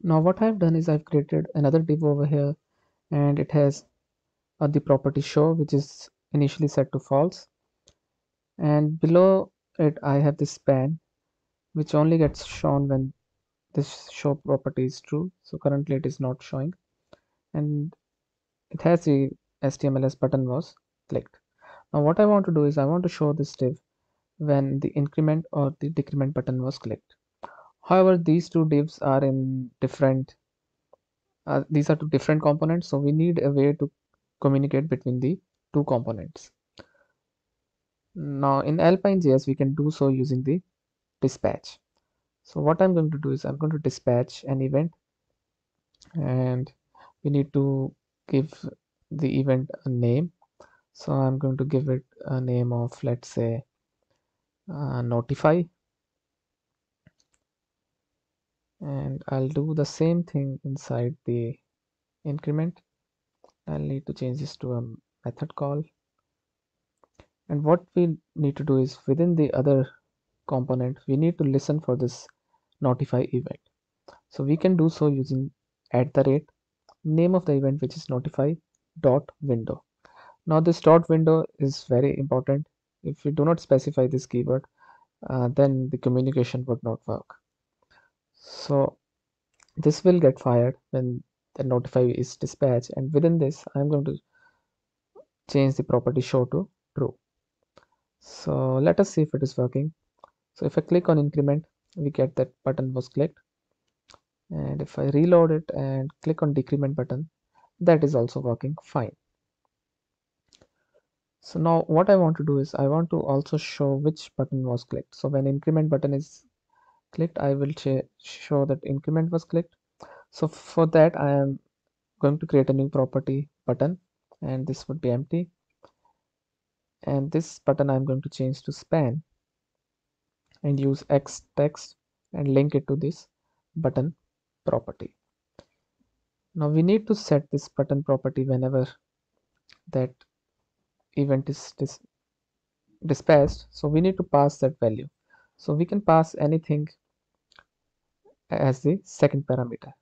now what I've done is I've created another div over here and it has uh, the property show which is initially set to false. And below it I have this span which only gets shown when this show property is true. So currently it is not showing. And it has the HTMLS button was clicked. Now what I want to do is I want to show this div when the increment or the decrement button was clicked however these two divs are in different uh, these are two different components so we need a way to communicate between the two components. Now in alpine.js we can do so using the dispatch. So what I'm going to do is I'm going to dispatch an event and we need to give the event a name. So I'm going to give it a name of let's say uh, notify and I'll do the same thing inside the increment. I'll need to change this to a method call. And what we need to do is within the other component we need to listen for this notify event. So we can do so using at the rate name of the event which is notify dot window. Now this dot window is very important. If we do not specify this keyword uh, then the communication would not work so this will get fired when the notify is dispatched. And within this I'm going to change the property show to true. So let us see if it is working. So if I click on increment we get that button was clicked. And if I reload it and click on decrement button that is also working fine. So now what I want to do is I want to also show which button was clicked. So when increment button is clicked I will show that increment was clicked. So for that I am going to create a new property button and this would be empty. And this button I'm going to change to span and use x text and link it to this button property. Now we need to set this button property whenever that event is dis dispatched so we need to pass that value so we can pass anything as the second parameter.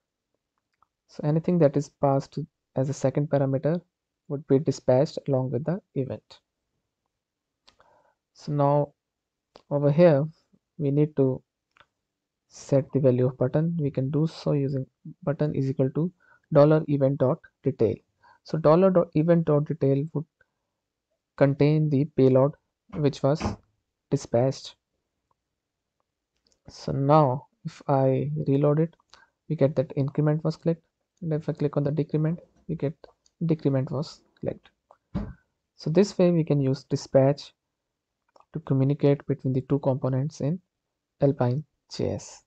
So anything that is passed as a second parameter would be dispatched along with the event. So now over here we need to set the value of button. We can do so using button is equal to dollar event dot detail. So dollar dot event dot detail would contain the payload which was dispatched so now if I reload it we get that increment was clicked. And if I click on the decrement we get decrement was clicked. So this way we can use dispatch to communicate between the two components in Alpine JS